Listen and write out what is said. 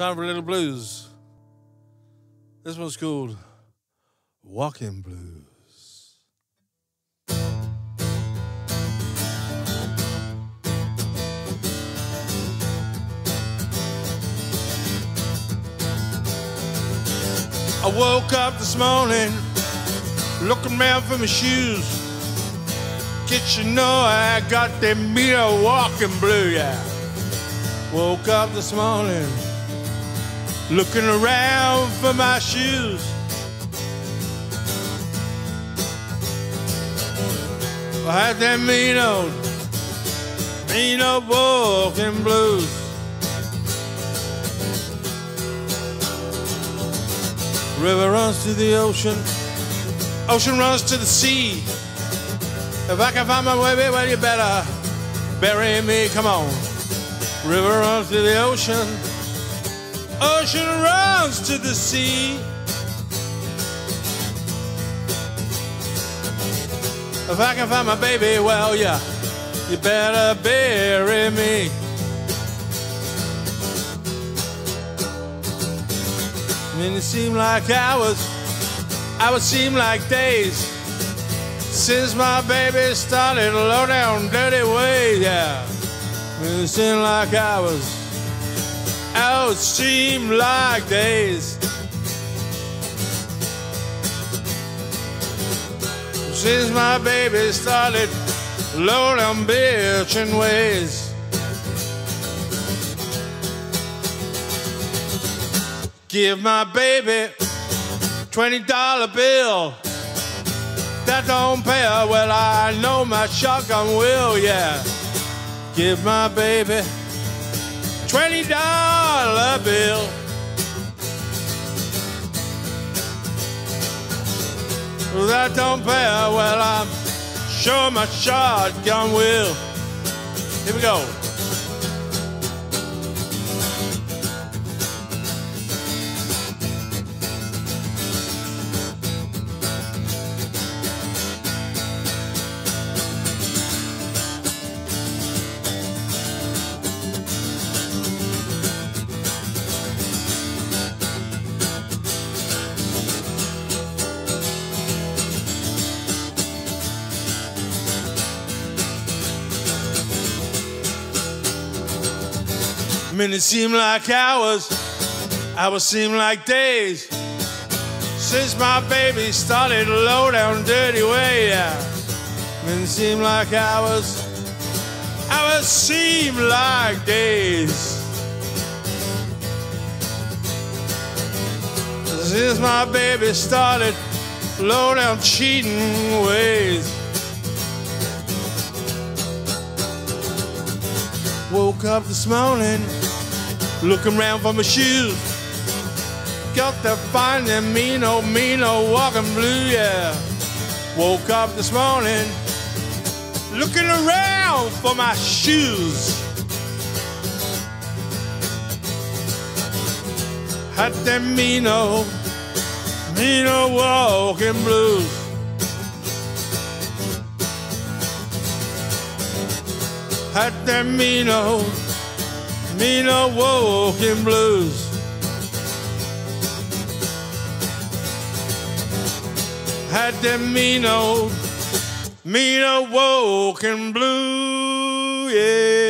Time for a little blues. This one's called Walking Blues. I woke up this morning looking around for my shoes. Get you know I got the meter walking blue, yeah. Woke up this morning looking around for my shoes. I had that mean old, mean old walking blues. River runs to the ocean, ocean runs to the sea. If I can find my way, well, you better bury me. Come on. River runs to the ocean, ocean runs to the sea. If I can find my baby, well, yeah, you better bury me. Mean, it seemed like hours, I would seem like days. Since my baby started low down dirty ways, yeah. It seemed like hours, hours seem like days. Since my baby started low down bitchin' ways. Give my baby twenty dollar bill. That don't pay her. Well, I know my shotgun will, yeah. Give my baby twenty dollar bill. That don't pay. Well, I'm sure my shotgun will. Here we go. Minutes seem like hours, hours seem like days. Since my baby started low down dirty way, yeah. Minutes seem like hours, hours seem like days. Since my baby started low down cheating ways. Woke up this morning looking around for my shoes. Got to find them mean old, mean old walking blue, yeah. Woke up this morning looking around for my shoes. Had them mean old, mean old walking blues. Had them mean old, mean old walking blues. Had them mean old, mean old walking blue, yeah.